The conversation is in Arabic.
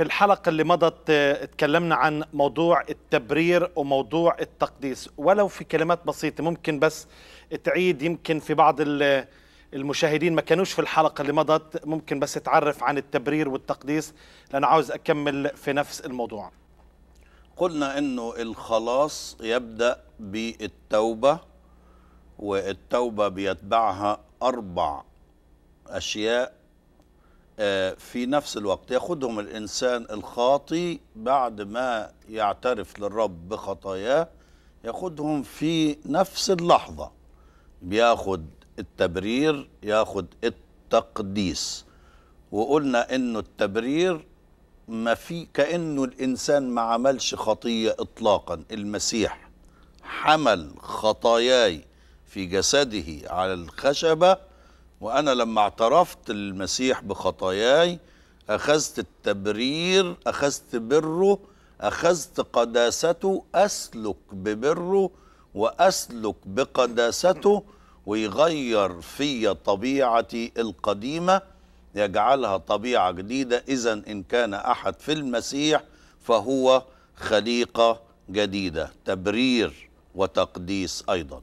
في الحلقة اللي مضت آه، تكلمنا عن موضوع التبرير وموضوع التقديس. ولو في كلمات بسيطة ممكن بس تعيد يمكن في بعض ال- المشاهدين ما كانوش في الحلقة اللي مضت ممكن بس تعرف عن التبرير والتقديس لأن عاوز أكمل في نفس الموضوع. قلنا إنه الخلاص يبدأ بالتوبة والتوبة بيتبعها أربع أشياء. آه، في نفس الوقت ياخدهم الإنسان الخاطي بعد ما يعترف للرب بخطاياه ياخدهم في نفس اللحظة. بياخد التبرير ياخد التقديس. وقلنا إنه التبرير ما في كأنه الإنسان ما عملش خطية اطلاقا. المسيح حمل خطاياي في جسده على الخشبة وأنا لما اعترفت المسيح بخطاياي أخذت التبرير أخذت بره أخذت قداسته أسلك ببره وأسلك بقداسته ويغير في طبيعتي القديمة يجعلها طبيعة جديدة. اذا إن كان أحد في المسيح فهو خليقة جديدة. تبرير وتقديس أيضا.